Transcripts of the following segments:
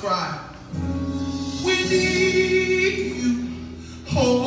cry. We need you.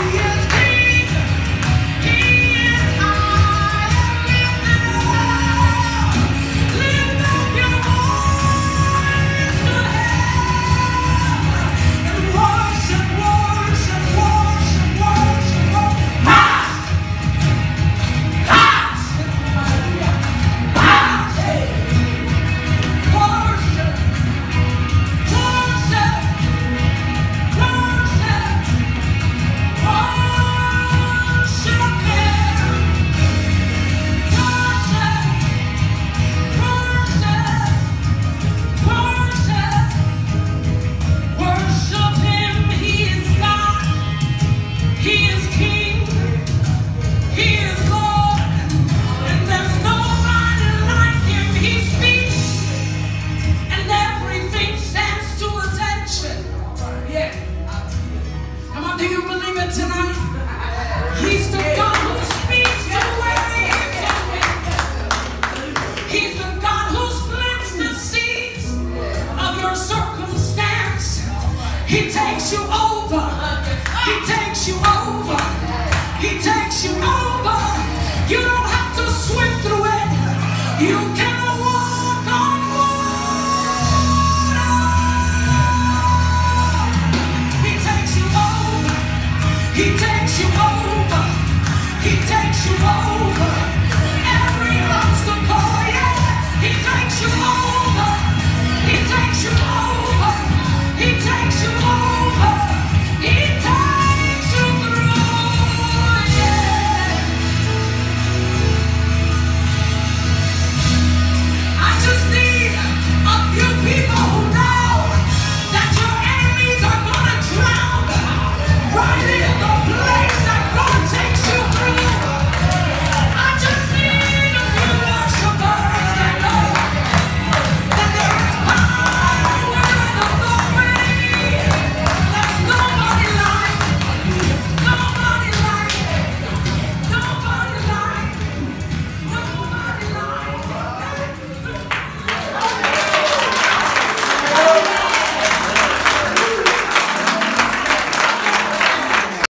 yeah. Over. He takes you over. You don't have to swim through it. You can